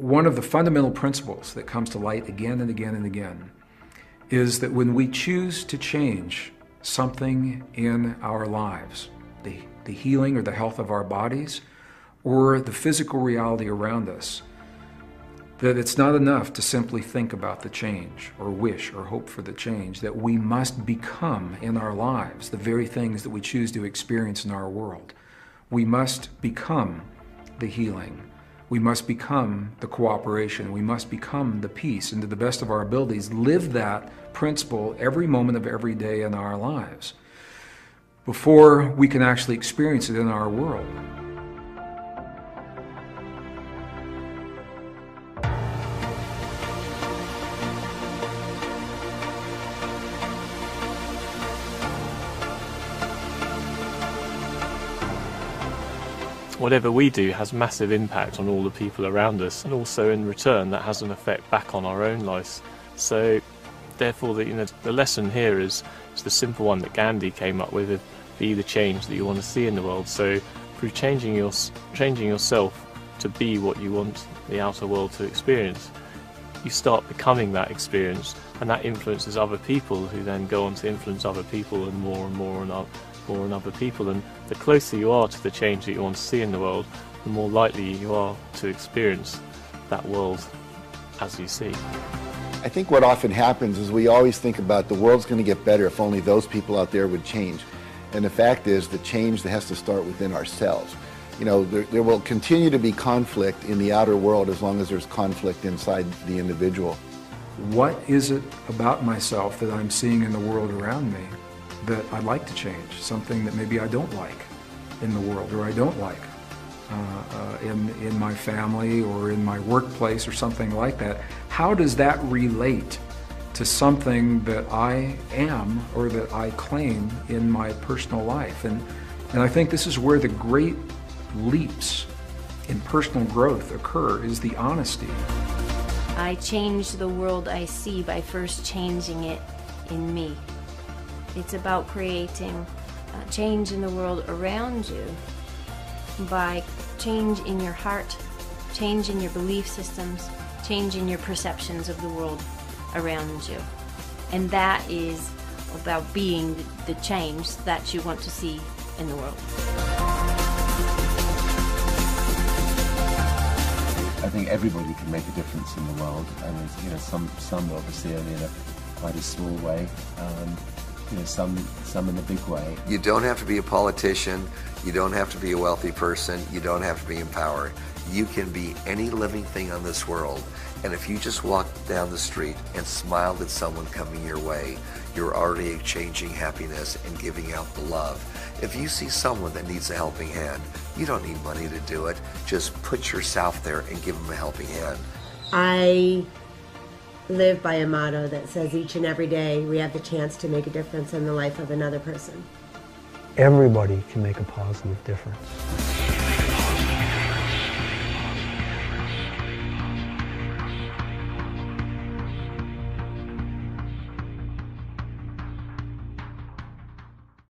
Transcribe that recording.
one of the fundamental principles that comes to light again and again and again is that when we choose to change something in our lives, the, the healing or the health of our bodies, or the physical reality around us, that it's not enough to simply think about the change or wish or hope for the change, that we must become in our lives the very things that we choose to experience in our world. We must become the healing. We must become the cooperation. We must become the peace, and to the best of our abilities, live that principle every moment of every day in our lives before we can actually experience it in our world. Whatever we do has massive impact on all the people around us, and also in return that has an effect back on our own lives. So, therefore, the, you know, the lesson here is, is the simple one that Gandhi came up with: be the change that you want to see in the world. So, through changing your changing yourself to be what you want the outer world to experience, you start becoming that experience, and that influences other people, who then go on to influence other people, and more and more and up or in other people. And the closer you are to the change that you want to see in the world, the more likely you are to experience that world as you see. I think what often happens is we always think about the world's going to get better if only those people out there would change. And the fact is, the change that has to start within ourselves. You know, there, there will continue to be conflict in the outer world as long as there's conflict inside the individual. What is it about myself that I'm seeing in the world around me that I'd like to change, something that maybe I don't like in the world or I don't like uh, uh, in, in my family or in my workplace or something like that. How does that relate to something that I am or that I claim in my personal life? And, and I think this is where the great leaps in personal growth occur is the honesty. I change the world I see by first changing it in me. It's about creating uh, change in the world around you by change in your heart, change in your belief systems, change in your perceptions of the world around you. And that is about being the change that you want to see in the world. I think everybody can make a difference in the world, and you know, some some obviously only in a quite a small way. Um, you know, some some in a big way. You don't have to be a politician. You don't have to be a wealthy person. You don't have to be in power. You can be any living thing on this world. And if you just walk down the street and smiled at someone coming your way, you're already exchanging happiness and giving out the love. If you see someone that needs a helping hand, you don't need money to do it. Just put yourself there and give them a helping hand. I live by a motto that says each and every day we have the chance to make a difference in the life of another person. Everybody can make a positive difference.